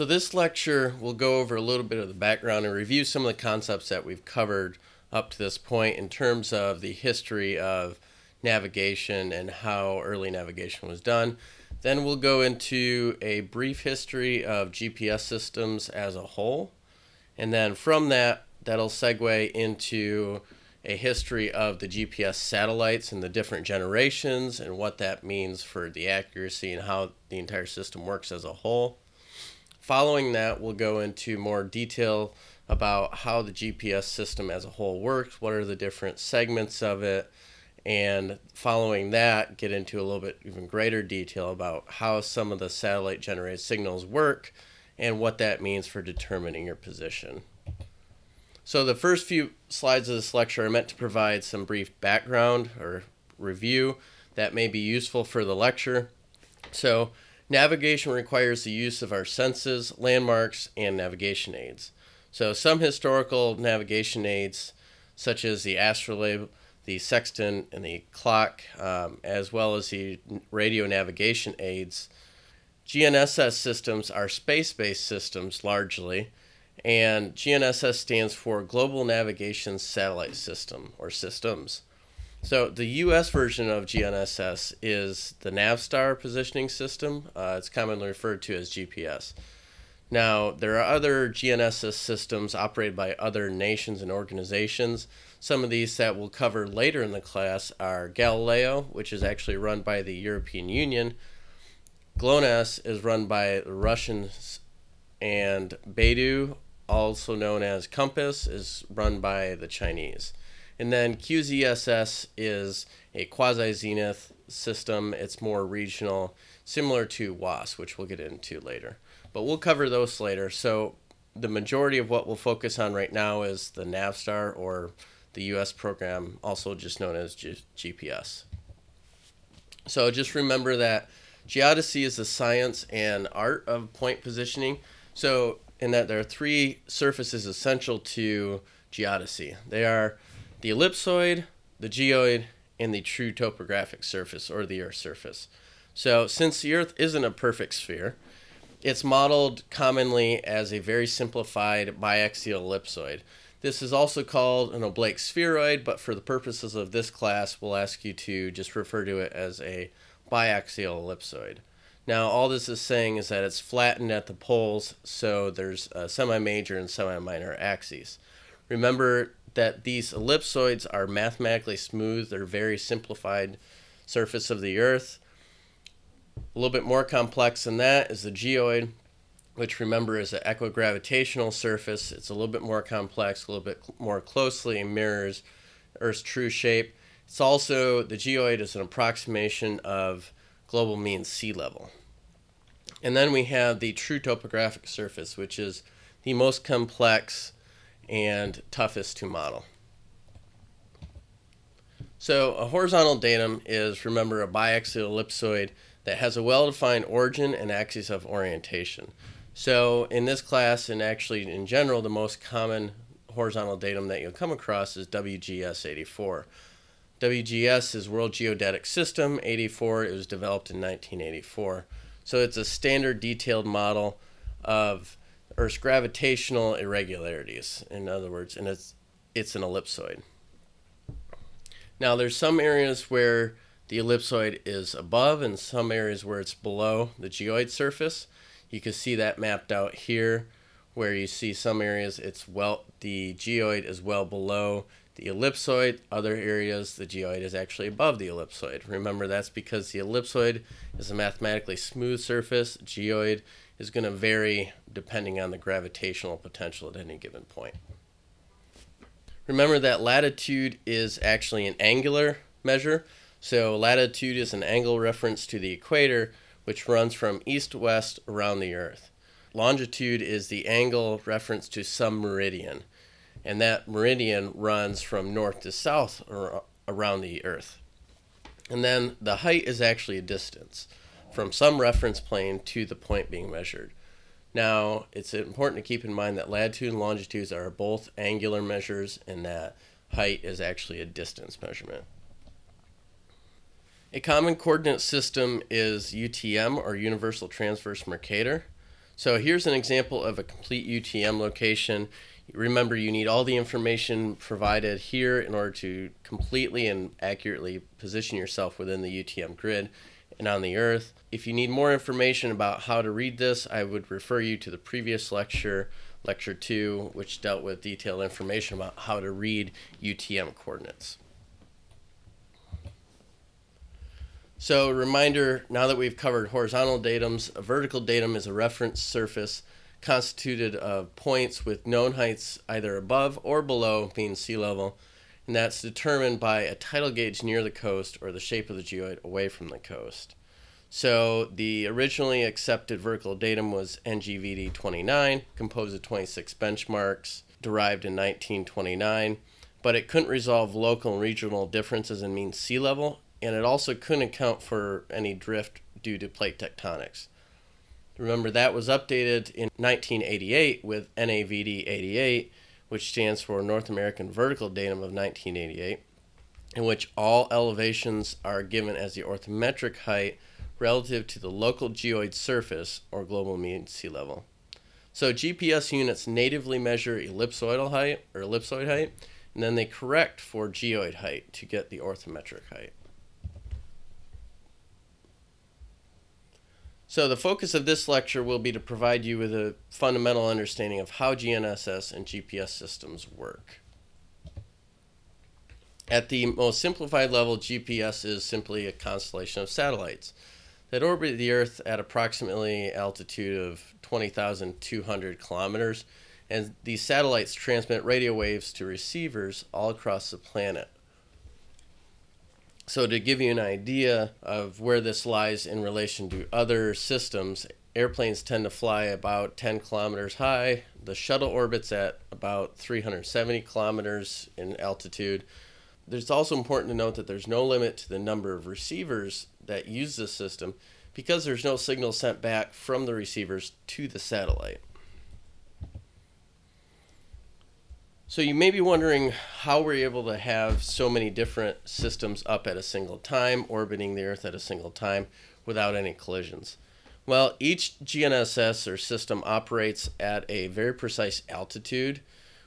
So this lecture will go over a little bit of the background and review some of the concepts that we've covered up to this point in terms of the history of navigation and how early navigation was done. Then we'll go into a brief history of GPS systems as a whole. And then from that, that'll segue into a history of the GPS satellites and the different generations and what that means for the accuracy and how the entire system works as a whole. Following that, we'll go into more detail about how the GPS system as a whole works, what are the different segments of it, and following that, get into a little bit even greater detail about how some of the satellite generated signals work and what that means for determining your position. So, the first few slides of this lecture are meant to provide some brief background or review that may be useful for the lecture. So, Navigation requires the use of our senses, landmarks, and navigation aids. So, some historical navigation aids, such as the astrolabe, the sextant, and the clock, um, as well as the radio navigation aids, GNSS systems are space based systems largely, and GNSS stands for Global Navigation Satellite System or systems. So the U.S. version of GNSS is the Navstar positioning system. Uh, it's commonly referred to as GPS. Now there are other GNSS systems operated by other nations and organizations. Some of these that we'll cover later in the class are Galileo, which is actually run by the European Union. GLONASS is run by the Russians, and Beidou, also known as Compass, is run by the Chinese. And then QZSS is a quasi zenith system. It's more regional, similar to WAAS, which we'll get into later. But we'll cover those later. So the majority of what we'll focus on right now is the Navstar or the US program, also just known as G- GPS. So just remember that geodesy is the science and art of point positioning. So, in that there are three surfaces essential to geodesy. They are the ellipsoid, the geoid, and the true topographic surface or the Earth's surface. So, since the Earth isn't a perfect sphere, it's modeled commonly as a very simplified biaxial ellipsoid. This is also called an oblate spheroid, but for the purposes of this class, we'll ask you to just refer to it as a biaxial ellipsoid. Now, all this is saying is that it's flattened at the poles, so there's a semi-major and semi-minor axes. Remember, that these ellipsoids are mathematically smooth. They're very simplified surface of the Earth. A little bit more complex than that is the geoid, which remember is an equigravitational surface. It's a little bit more complex, a little bit more closely mirrors Earth's true shape. It's also, the geoid is an approximation of global mean sea level. And then we have the true topographic surface, which is the most complex and toughest to model. So a horizontal datum is, remember, a biaxial ellipsoid that has a well-defined origin and axis of orientation. So in this class, and actually in general, the most common horizontal datum that you'll come across is WGS 84. WGS is World Geodetic System 84. It was developed in 1984. So it's a standard detailed model of Earth's gravitational irregularities. In other words, and it's it's an ellipsoid. Now there's some areas where the ellipsoid is above and some areas where it's below the geoid surface. You can see that mapped out here where you see some areas it's well the geoid is well below the ellipsoid. Other areas the geoid is actually above the ellipsoid. Remember that's because the ellipsoid is a mathematically smooth surface. Geoid is going to vary depending on the gravitational potential at any given point. Remember that latitude is actually an angular measure. So latitude is an angle reference to the equator, which runs from east to west around the Earth. Longitude is the angle reference to some meridian, and that meridian runs from north to south around the Earth. And then the height is actually a distance from some reference plane to the point being measured. Now, it's important to keep in mind that latitude and longitudes are both angular measures and that height is actually a distance measurement. A common coordinate system is UTM or Universal Transverse Mercator. So here's an example of a complete UTM location. Remember, you need all the information provided here in order to completely and accurately position yourself within the UTM grid and on the Earth. If you need more information about how to read this, I would refer you to the previous lecture, Lecture 2, which dealt with detailed information about how to read UTM coordinates. So, reminder now that we've covered horizontal datums, a vertical datum is a reference surface constituted of points with known heights either above or below mean sea level, and that's determined by a tidal gauge near the coast or the shape of the geoid away from the coast. So the originally accepted vertical datum was NGVD 29, composed of 26 benchmarks, derived in 1929, but it couldn't resolve local and regional differences in mean sea level, and it also couldn't account for any drift due to plate tectonics. Remember, that was updated in 1988 with NAVD 88, which stands for North American Vertical Datum of 1988, in which all elevations are given as the orthometric height relative to the local geoid surface or global mean sea level. So GPS units natively measure ellipsoidal height or ellipsoid height, and then they correct for geoid height to get the orthometric height. So the focus of this lecture will be to provide you with a fundamental understanding of how GNSS and GPS systems work. At the most simplified level, GPS is simply a constellation of satellites that orbit the Earth at approximately altitude of 20,200 kilometers, and these satellites transmit radio waves to receivers all across the planet. So, to give you an idea of where this lies in relation to other systems, airplanes tend to fly about 10 kilometers high. The shuttle orbits at about 370 kilometers in altitude. It's also important to note that there's no limit to the number of receivers that use this system because there's no signal sent back from the receivers to the satellite. So you may be wondering how we're able to have so many different systems up at a single time, orbiting the Earth at a single time without any collisions. Well, each GNSS or system operates at a very precise altitude,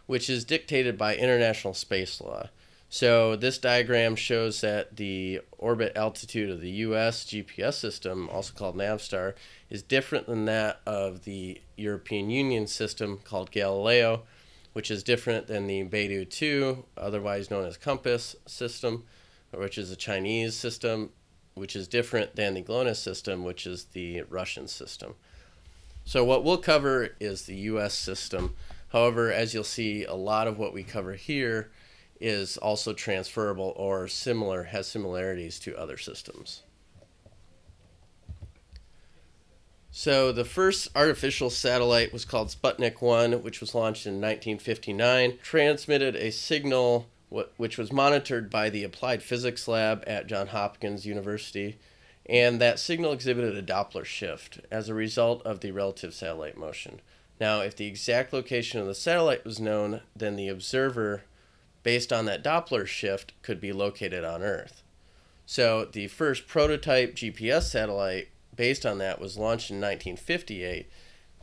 which is dictated by international space law. So this diagram shows that the orbit altitude of the US GPS system, also called Navstar, is different than that of the European Union system called Galileo, which is different than the Beidou 2, otherwise known as COMPASS system, which is a Chinese system, which is different than the GLONASS system, which is the Russian system. So what we'll cover is the US system. However, as you'll see, a lot of what we cover here is also transferable or similar, has similarities to other systems. So the first artificial satellite was called Sputnik 1, which was launched in 1959, transmitted a signal which was monitored by the Applied Physics Lab at Johns Hopkins University, and that signal exhibited a Doppler shift as a result of the relative satellite motion. Now, if the exact location of the satellite was known, then the observer, based on that Doppler shift, could be located on Earth. So the first prototype GPS satellite based on that was launched in 1958,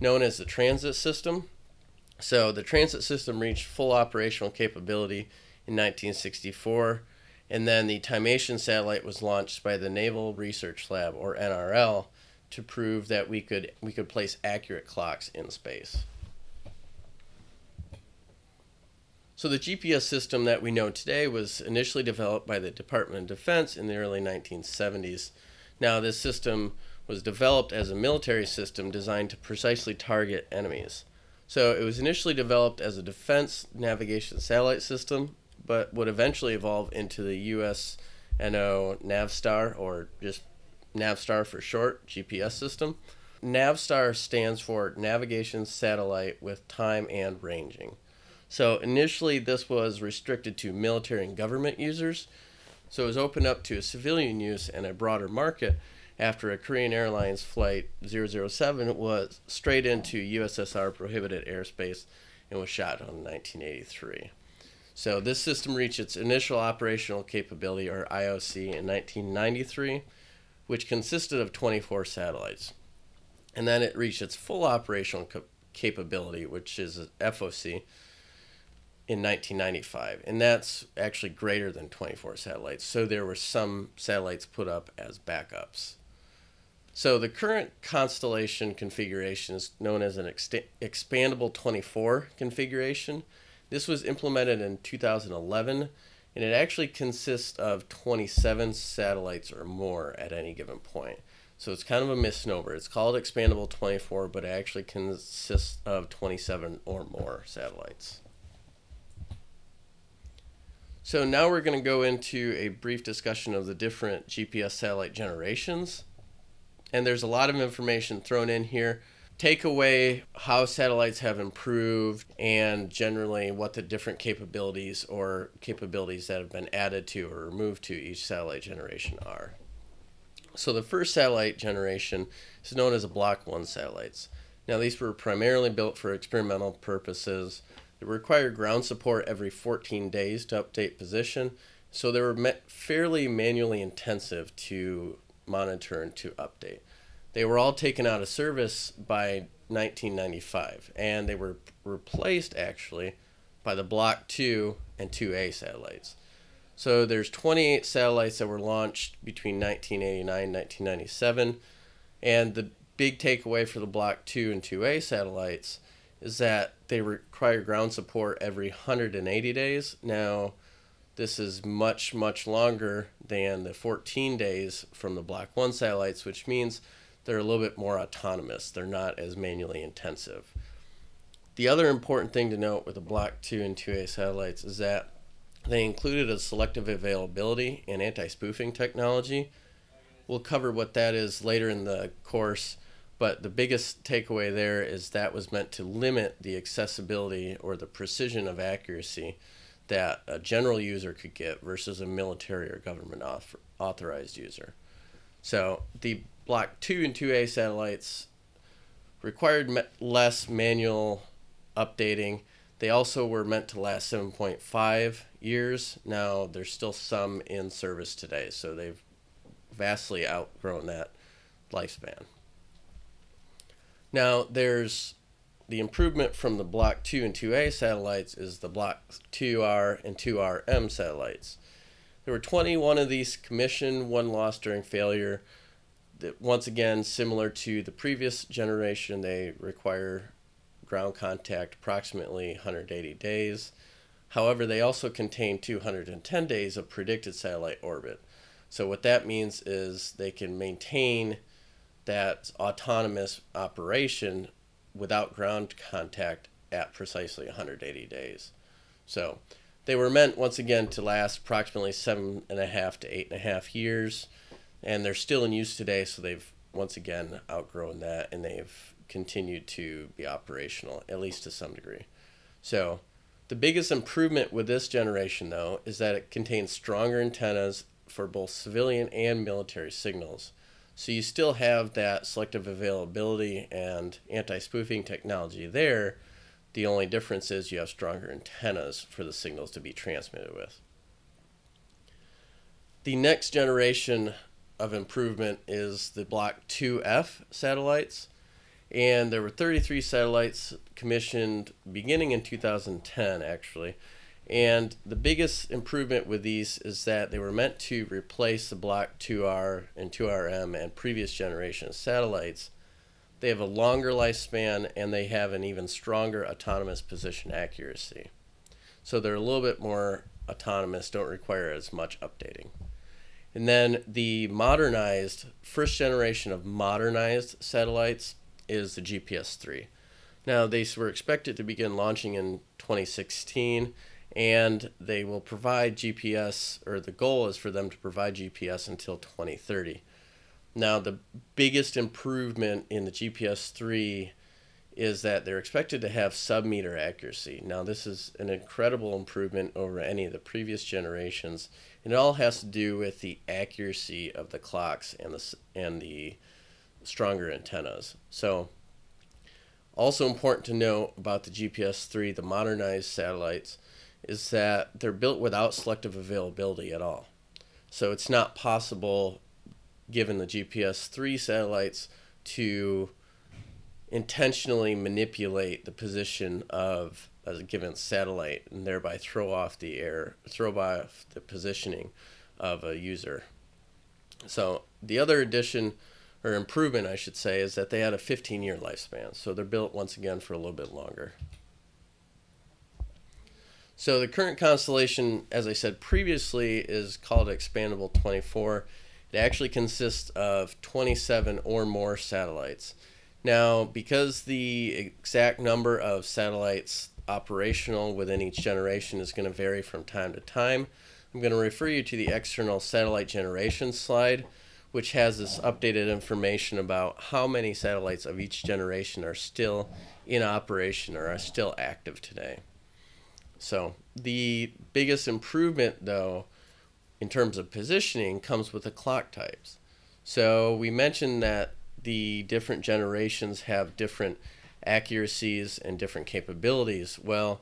known as the Transit System. So the Transit System reached full operational capability in 1964, and then the Timation satellite was launched by the Naval Research Lab, or NRL, to prove that we could we could place accurate clocks in space. So the GPS system that we know today was initially developed by the Department of Defense in the early 1970s. Now this system was developed as a military system designed to precisely target enemies. So it was initially developed as a defense navigation satellite system, but would eventually evolve into the USNO Navstar, or just Navstar for short, GPS system. Navstar stands for Navigation Satellite with Time and Ranging. So initially, this was restricted to military and government users. So it was opened up to civilian use and a broader market after a Korean Airlines flight 007 was straight into USSR prohibited airspace and was shot on 1983. So this system reached its initial operational capability, or IOC, in 1993, which consisted of 24 satellites. And then it reached its full operational cap- capability, which is FOC, in 1995. And that's actually greater than 24 satellites. So there were some satellites put up as backups. So the current constellation configuration is known as an expandable 24 configuration. This was implemented in 2011 and it actually consists of 27 satellites or more at any given point. So it's kind of a misnomer. It's called expandable 24, but it actually consists of 27 or more satellites. So now we're going to go into a brief discussion of the different GPS satellite generations. And there's a lot of information thrown in here take away how satellites have improved and generally what the different capabilities or capabilities that have been added to or removed to each satellite generation are. So the first satellite generation is known as a Block 1 satellites. Now these were primarily built for experimental purposes. They required ground support every 14 days to update position, so they were fairly manually intensive to monitor and to update. They were all taken out of service by 1995, and they were replaced actually by the Block 2 and 2A satellites. So there's 28 satellites that were launched between 1989 and 1997, and the big takeaway for the Block 2 and 2A satellites is that they require ground support every 180 days. Now, this is much, much longer than the 14 days from the Block 1 satellites, which means they're a little bit more autonomous. They're not as manually intensive. The other important thing to note with the Block 2 and 2A satellites is that they included a selective availability and anti spoofing technology. We'll cover what that is later in the course, but the biggest takeaway there is that was meant to limit the accessibility or the precision of accuracy that a general user could get versus a military or government authorized user. So the Block 2 and 2A satellites required me- less manual updating. They also were meant to last 7.5 years. Now, there's still some in service today, so they've vastly outgrown that lifespan. Now, there's the improvement from the Block 2 and 2A satellites is the Block 2R and 2RM satellites. There were 21 of these commissioned, one lost during failure once again, similar to the previous generation, they require ground contact approximately 180 days. However, they also contain 210 days of predicted satellite orbit. So, what that means is they can maintain that autonomous operation without ground contact at precisely 180 days. So, they were meant once again to last approximately seven and a half to eight and a half years and they're still in use today. So they've once again outgrown that, and they've continued to be operational at least to some degree. So the biggest improvement with this generation, though, is that it contains stronger antennas for both civilian and military signals. So you still have that selective availability and anti-spoofing technology there. The only difference is you have stronger antennas for the signals to be transmitted with. The next generation of improvement is the Block 2F satellites. And there were 33 satellites commissioned beginning in 2010, actually. And the biggest improvement with these is that they were meant to replace the Block 2R and 2RM and previous generation satellites. They have a longer lifespan and they have an even stronger autonomous position accuracy. So they're a little bit more autonomous, don't require as much updating. And then the modernized, first generation of modernized satellites is the GPS 3. Now, they were expected to begin launching in 2016, and they will provide GPS, or the goal is for them to provide GPS until 2030. Now, the biggest improvement in the GPS 3 is that they're expected to have sub meter accuracy. Now, this is an incredible improvement over any of the previous generations and it all has to do with the accuracy of the clocks and the and the stronger antennas. So also important to know about the GPS-3, the modernized satellites, is that they're built without selective availability at all. So it's not possible, given the GPS-3 satellites, to intentionally manipulate the position of a given satellite and thereby throw off the air, throw off the positioning of a user. So the other addition or improvement, I should say, is that they had a 15 year lifespan. So they're built once again for a little bit longer. So the current constellation, as I said previously, is called Expandable 24. It actually consists of 27 or more satellites. Now, because the exact number of satellites operational within each generation is going to vary from time to time, I'm going to refer you to the external satellite generation slide, which has this updated information about how many satellites of each generation are still in operation or are still active today. So the biggest improvement, though, in terms of positioning, comes with the clock types. So we mentioned that the different generations have different accuracies and different capabilities. Well,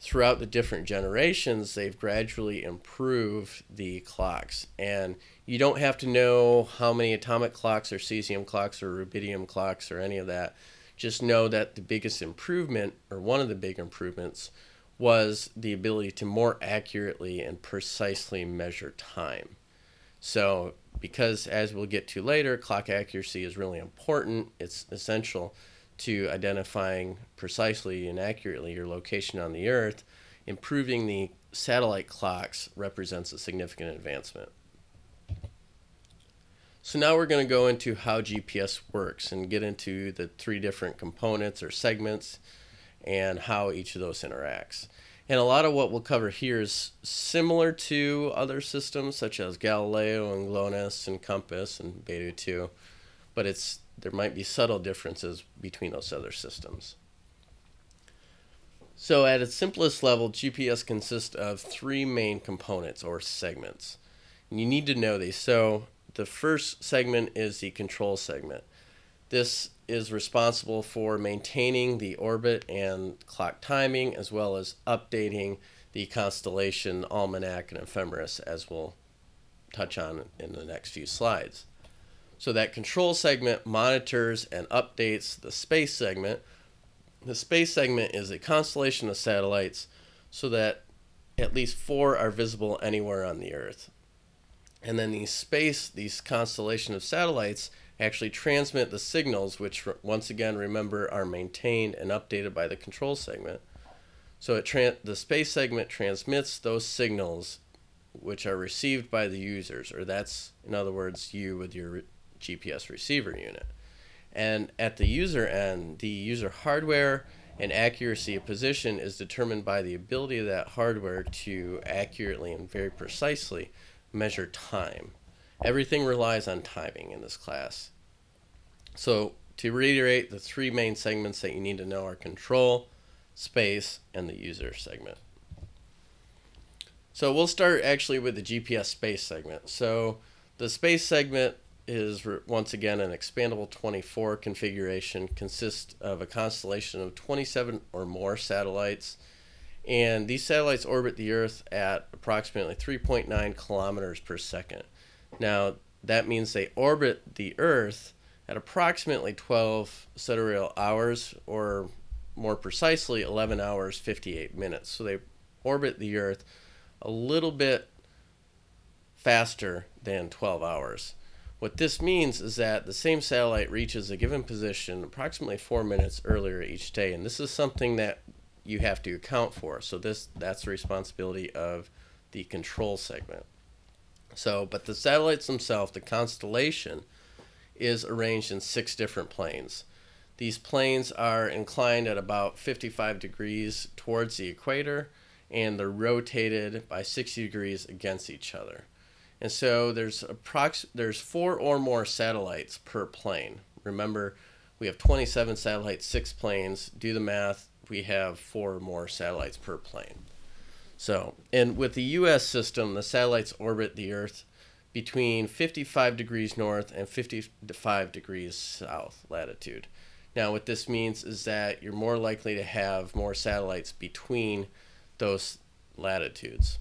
throughout the different generations, they've gradually improved the clocks. And you don't have to know how many atomic clocks or cesium clocks or rubidium clocks or any of that. Just know that the biggest improvement, or one of the big improvements, was the ability to more accurately and precisely measure time. So, because as we'll get to later, clock accuracy is really important, it's essential to identifying precisely and accurately your location on the Earth, improving the satellite clocks represents a significant advancement. So now we're going to go into how GPS works and get into the three different components or segments and how each of those interacts. And a lot of what we'll cover here is similar to other systems such as Galileo and GLONASS and Compass and Beidou 2, but it's there might be subtle differences between those other systems. So at its simplest level, GPS consists of three main components or segments. And you need to know these. So the first segment is the control segment. This is responsible for maintaining the orbit and clock timing as well as updating the constellation almanac and ephemeris as we'll touch on in the next few slides. So that control segment monitors and updates the space segment. The space segment is a constellation of satellites so that at least four are visible anywhere on the Earth. And then these space, these constellation of satellites actually transmit the signals, which once again, remember, are maintained and updated by the control segment. So it the space segment transmits those signals, which are received by the users, or that's, in other words, you with your GPS receiver unit. And at the user end, the user hardware and accuracy of position is determined by the ability of that hardware to accurately and very precisely measure time. Everything relies on timing in this class. So to reiterate, the three main segments that you need to know are control, space, and the user segment. So we'll start actually with the GPS space segment. So the space segment is once again an expandable 24 configuration, consists of a constellation of 27 or more satellites. And these satellites orbit the Earth at approximately 3.9 kilometers per second. Now, that means they orbit the Earth at approximately 12 sidereal hours, or more precisely, 11 hours 58 minutes. So they orbit the Earth a little bit faster than 12 hours. What this means is that the same satellite reaches a given position approximately four minutes earlier each day, and this is something that you have to account for. So this that's the responsibility of the control segment. So, but the satellites themselves, the constellation, is arranged in six different planes. These planes are inclined at about 55 degrees towards the equator, and they're rotated by 60 degrees against each other. And so there's approx- there's four or more satellites per plane. Remember, we have 27 satellites, six planes. Do the math. We have four or more satellites per plane. So, and with the U.S. system, the satellites orbit the Earth between 55 degrees north and 55 degrees south latitude. Now, what this means is that you're more likely to have more satellites between those latitudes.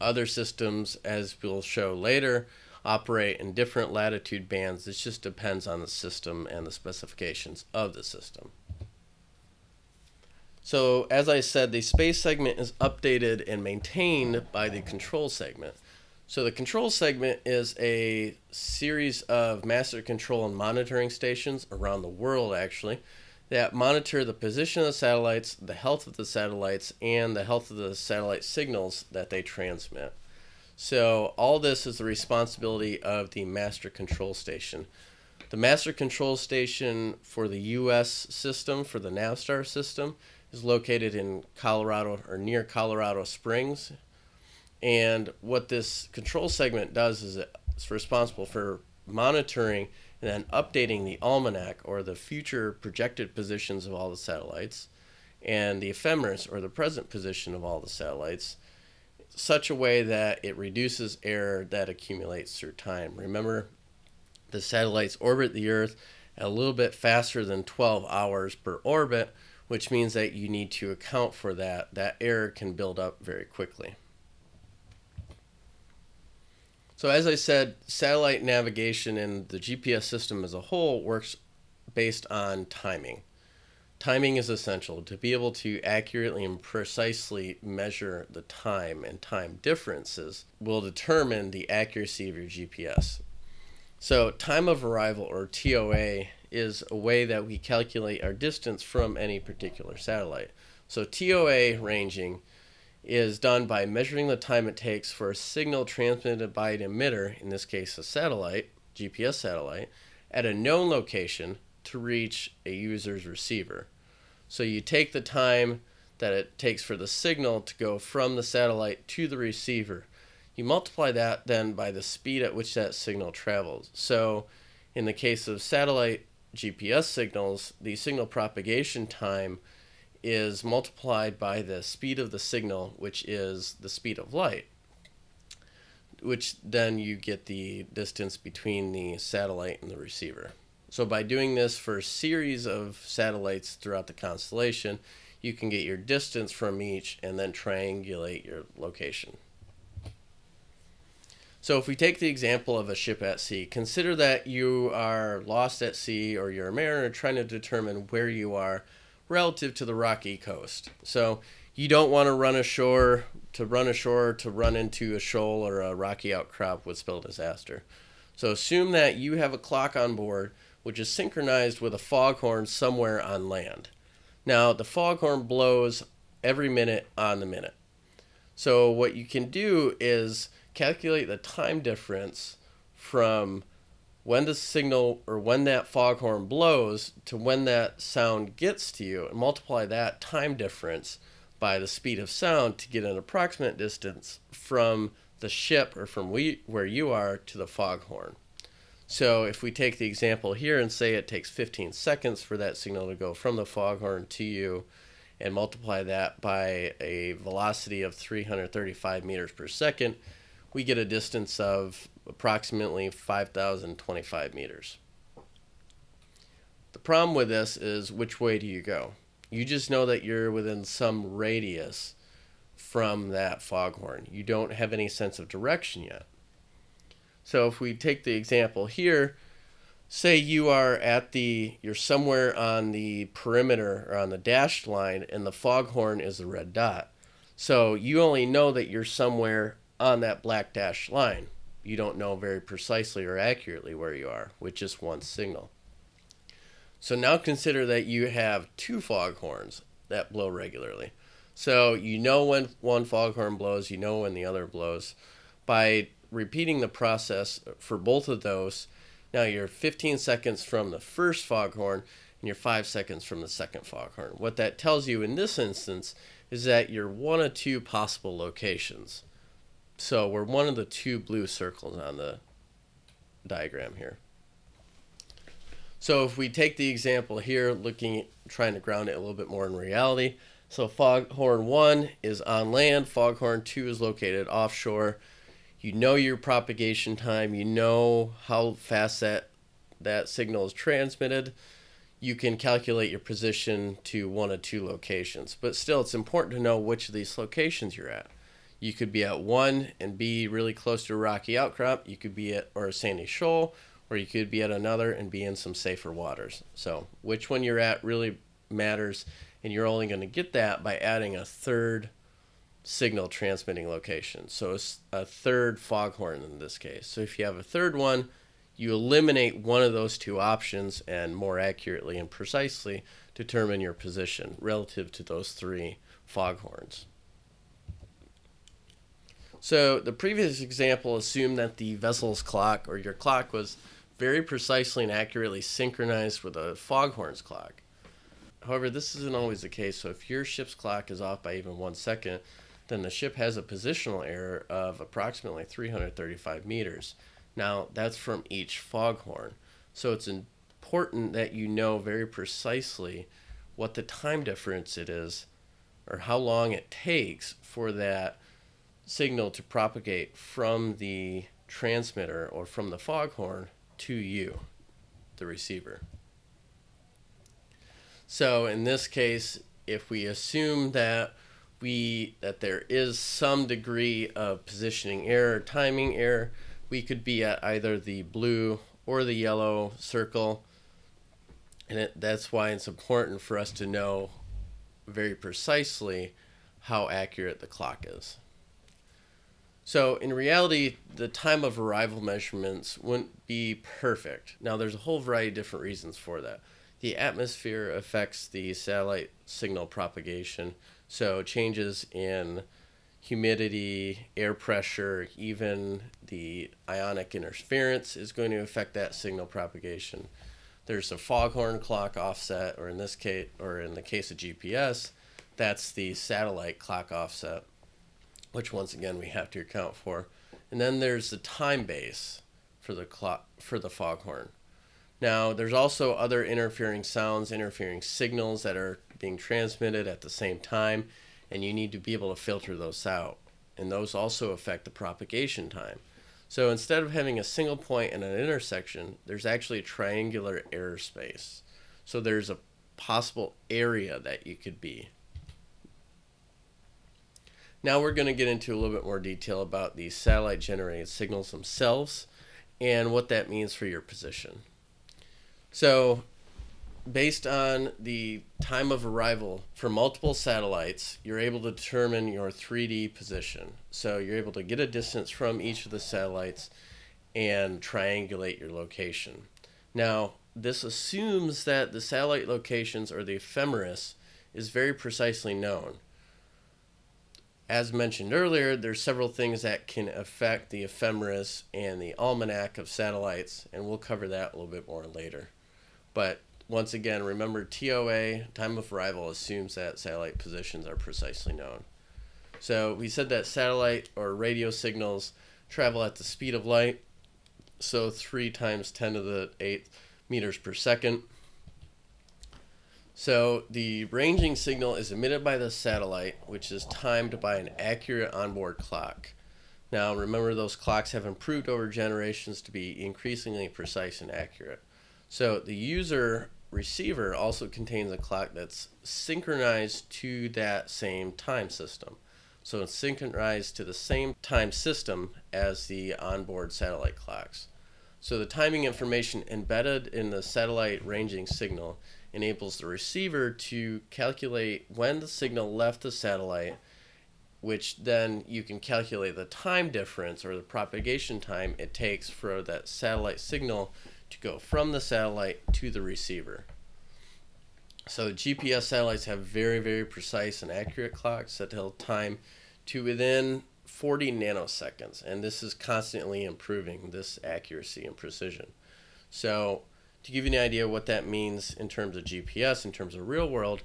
Other systems, as we'll show later, operate in different latitude bands. This just depends on the system and the specifications of the system. So as I said, the space segment is updated and maintained by the control segment. So the control segment is a series of master control and monitoring stations around the world actually that monitor the position of the satellites, the health of the satellites, and the health of the satellite signals that they transmit. So all this is the responsibility of the master control station. The master control station for the US system, for the Navstar system, is located in Colorado or near Colorado Springs. And what this control segment does is it's responsible for monitoring and then updating the almanac or the future projected positions of all the satellites and the ephemeris or the present position of all the satellites such a way that it reduces error that accumulates through time. Remember, the satellites orbit the Earth a little bit faster than 12 hours per orbit, which means that you need to account for that. That error can build up very quickly. So as I said, satellite navigation and the GPS system as a whole works based on timing. Timing is essential to be able to accurately and precisely measure the time and time differences will determine the accuracy of your GPS. So time of arrival or TOA is a way that we calculate our distance from any particular satellite. So TOA ranging is done by measuring the time it takes for a signal transmitted by an emitter, in this case a satellite, GPS satellite, at a known location to reach a user's receiver. So you take the time that it takes for the signal to go from the satellite to the receiver. You multiply that then by the speed at which that signal travels. So in the case of satellite GPS signals, the signal propagation time is multiplied by the speed of the signal, which is the speed of light, which then you get the distance between the satellite and the receiver. So by doing this for a series of satellites throughout the constellation, you can get your distance from each and then triangulate your location. So if we take the example of a ship at sea, consider that you are lost at sea or you're a mariner trying to determine where you are relative to the rocky coast. So you don't want to run ashore to run ashore to run into a shoal or a rocky outcrop would spell disaster. So assume that you have a clock on board which is synchronized with a foghorn somewhere on land. Now the foghorn blows every minute on the minute. So what you can do is calculate the time difference from when the signal or when that foghorn blows to when that sound gets to you and multiply that time difference by the speed of sound to get an approximate distance from the ship or from we, where you are to the foghorn. So if we take the example here and say it takes 15 seconds for that signal to go from the foghorn to you and multiply that by a velocity of 335 meters per second, we get a distance of approximately 5,025 meters. The problem with this is which way do you go? You just know that you're within some radius from that foghorn. You don't have any sense of direction yet. So if we take the example here, say you are at the, you're somewhere on the perimeter or on the dashed line and the foghorn is the red dot. So you only know that you're somewhere on that black dashed line. You don't know very precisely or accurately where you are with just one signal. So now consider that you have two foghorns that blow regularly. So you know when one foghorn blows, you know when the other blows. By repeating the process for both of those, now you're 15 seconds from the first foghorn and you're 5 seconds from the second foghorn. What that tells you in this instance is that you're one of two possible locations. So we're one of the two blue circles on the diagram here. So if we take the example here, looking, trying to ground it a little bit more in reality. So foghorn 1 is on land, foghorn 2 is located offshore. You know your propagation time, you know how fast that, that signal is transmitted. You can calculate your position to one of two locations. But still, it's important to know which of these locations you're at You could be at one and be really close to a rocky outcrop. You could be at or a sandy shoal, or you could be at another and be in some safer waters. So which one you're at really matters, and you're only going to get that by adding a third signal transmitting location. So it's a third foghorn in this case. So if you have a third one, you eliminate one of those two options and more accurately and precisely determine your position relative to those three foghorns. So the previous example assumed that the vessel's clock or your clock was very precisely and accurately synchronized with a foghorn's clock. However, this isn't always the case. So if your ship's clock is off by even one second, then the ship has a positional error of approximately 335 meters. Now, that's from each foghorn. So it's important that you know very precisely what the time difference it is or how long it takes for that signal to propagate from the transmitter or from the foghorn to you, the receiver. So in this case, if we assume that we that there is some degree of positioning error, timing error, we could be at either the blue or the yellow circle. And it, that's why it's important for us to know very precisely how accurate the clock is. So in reality, the time of arrival measurements wouldn't be perfect. Now there's a whole variety of different reasons for that. The atmosphere affects the satellite signal propagation. So changes in humidity, air pressure, even the ionic interference is going to affect that signal propagation. There's a foghorn clock offset, or in this case, or in the case of GPS, that's the satellite clock offset, which once again we have to account for. And then there's the time base for the clock for the foghorn. Now, there's also other interfering sounds, interfering signals that are being transmitted at the same time, and you need to be able to filter those out. And those also affect the propagation time. So instead of having a single point and an intersection, there's actually a triangular error space. So there's a possible area that you could be. Now we're going to get into a little bit more detail about the satellite generated signals themselves and what that means for your position. So based on the time of arrival for multiple satellites, you're able to determine your 3D position. So you're able to get a distance from each of the satellites and triangulate your location. Now, this assumes that the satellite locations or the ephemeris is very precisely known. As mentioned earlier, there's several things that can affect the ephemeris and the almanac of satellites, and we'll cover that a little bit more later. But once again, remember TOA, time of arrival, assumes that satellite positions are precisely known. So we said that satellite or radio signals travel at the speed of light, so 3 times 10 to the 8th meters per second. So the ranging signal is emitted by the satellite, which is timed by an accurate onboard clock. Now remember those clocks have improved over generations to be increasingly precise and accurate. So the user receiver also contains a clock that's synchronized to that same time system. So it's synchronized to the same time system as the onboard satellite clocks. So the timing information embedded in the satellite ranging signal enables the receiver to calculate when the signal left the satellite, which then you can calculate the time difference or the propagation time it takes for that satellite signal to go from the satellite to the receiver. So GPS satellites have very, very precise and accurate clocks that tell time to within 40 nanoseconds, and this is constantly improving this accuracy and precision. So to give you an idea what that means in terms of GPS, in terms of real world,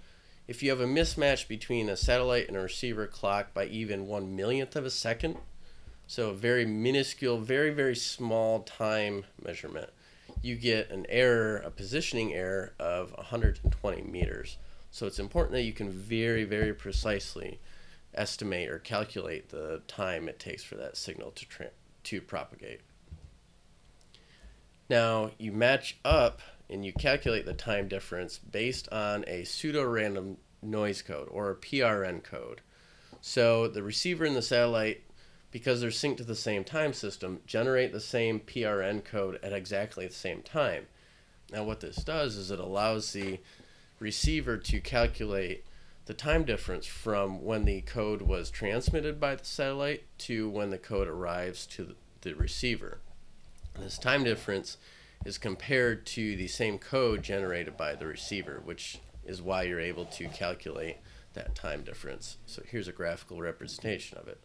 if you have a mismatch between a satellite and a receiver clock by even one millionth of a second, so a very minuscule, very, very small time measurement, you get an error, a positioning error of 120 meters. So it's important that you can very, very precisely estimate or calculate the time it takes for that signal to, to propagate. Now you match up and you calculate the time difference based on a pseudo random noise code or a PRN code. So the receiver and the satellite, because they're synced to the same time system, generate the same PRN code at exactly the same time. Now, what this does is it allows the receiver to calculate the time difference from when the code was transmitted by the satellite to when the code arrives to the receiver. This time difference is compared to the same code generated by the receiver, which is why you're able to calculate that time difference. So here's a graphical representation of it.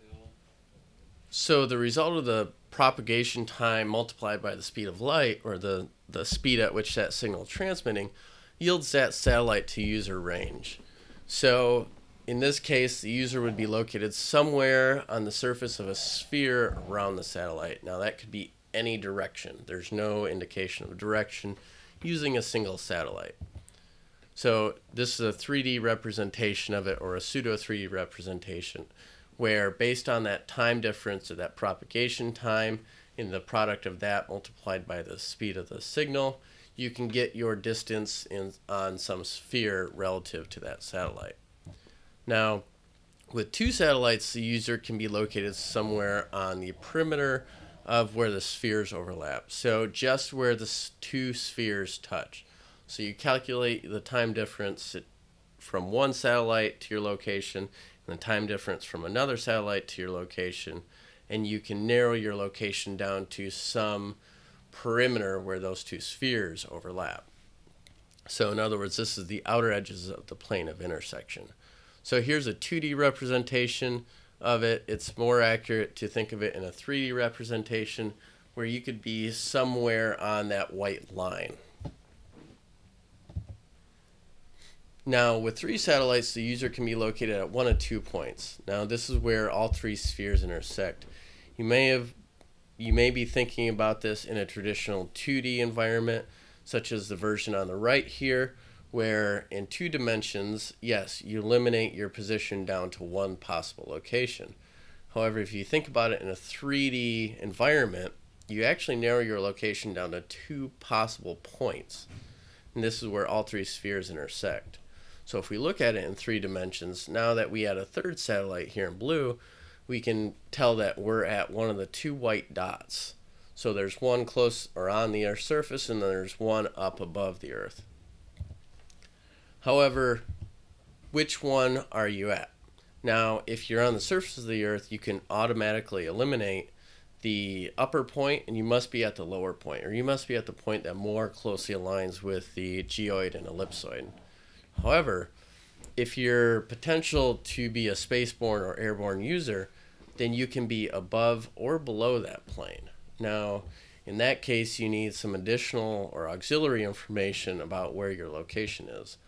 So the result of the propagation time multiplied by the speed of light, or the, the speed at which that signal transmitting, yields that satellite to user range. So in this case, the user would be located somewhere on the surface of a sphere around the satellite. Now that could be any direction. There's no indication of direction using a single satellite. So this is a 3D representation of it or a pseudo 3D representation where based on that time difference or that propagation time in the product of that multiplied by the speed of the signal, you can get your distance in, on some sphere relative to that satellite. Now, with two satellites, the user can be located somewhere on the perimeter of where the spheres overlap. So just where the two spheres touch. So you calculate the time difference from one satellite to your location and the time difference from another satellite to your location, and you can narrow your location down to some perimeter where those two spheres overlap. So in other words, this is the outer edges of the plane of intersection. So here's a 2D representation of it. It's more accurate to think of it in a 3D representation where you could be somewhere on that white line. Now, with three satellites, the user can be located at one of two points. Now, this is where all three spheres intersect. You may have you may be thinking about this in a traditional 2D environment, such as the version on the right here, where in two dimensions, yes, you eliminate your position down to one possible location. However, if you think about it in a 3D environment, you actually narrow your location down to two possible points. And this is where all three spheres intersect. So if we look at it in three dimensions, now that we add a third satellite here in blue, we can tell that we're at one of the two white dots. So there's one close or on the Earth's surface, and then there's one up above the Earth. However, which one are you at? Now, if you're on the surface of the Earth, you can automatically eliminate the upper point, and you must be at the lower point, or you must be at the point that more closely aligns with the geoid and ellipsoid. However, if your potential to be a spaceborne or airborne user, then you can be above or below that plane. Now, in that case, you need some additional or auxiliary information about where your location is.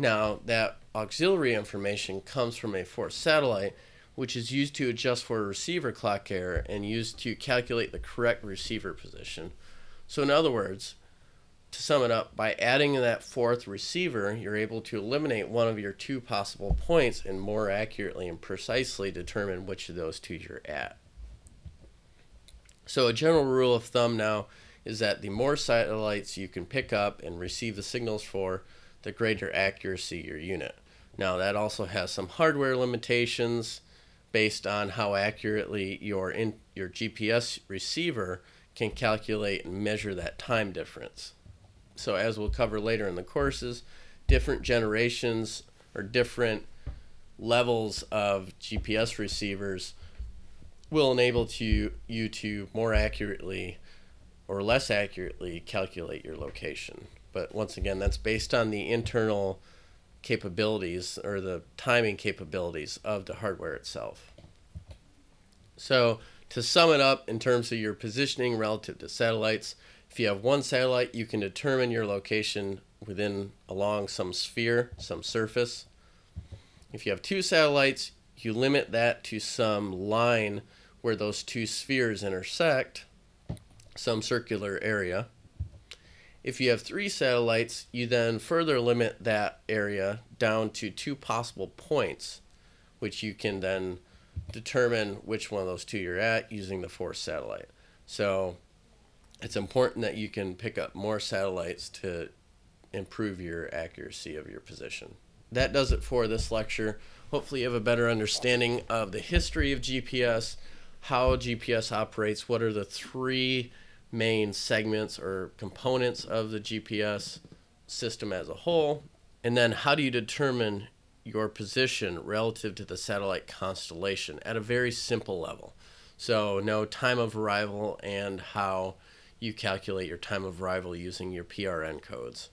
Now, that auxiliary information comes from a forced satellite, which is used to adjust for receiver clock error and used to calculate the correct receiver position. So, in other words, to sum it up, by adding that fourth receiver, you're able to eliminate one of your two possible points and more accurately and precisely determine which of those two you're at. So, a general rule of thumb now is that the more satellites you can pick up and receive the signals for, the greater accuracy your unit. Now, that also has some hardware limitations based on how accurately your, in, your GPS receiver can calculate and measure that time difference. So as we'll cover later in the courses, different generations or different levels of GPS receivers will enable to you to more accurately or less accurately calculate your location. But once again, that's based on the internal capabilities or the timing capabilities of the hardware itself. So to sum it up in terms of your positioning relative to satellites, if you have one satellite, you can determine your location within along some sphere, some surface. If you have two satellites, you limit that to some line where those two spheres intersect, some circular area. If you have three satellites, you then further limit that area down to two possible points, which you can then determine which one of those two you're at using the fourth satellite. So it's important that you can pick up more satellites to improve your accuracy of your position. that does it for this lecture. Hopefully, you have a better understanding of the history of GPS, how GPS operates, what are the three main segments or components of the GPS system as a whole, and then how do you determine your position relative to the satellite constellation at a very simple level. So, know time of arrival and how you calculate your time of arrival using your PRN codes.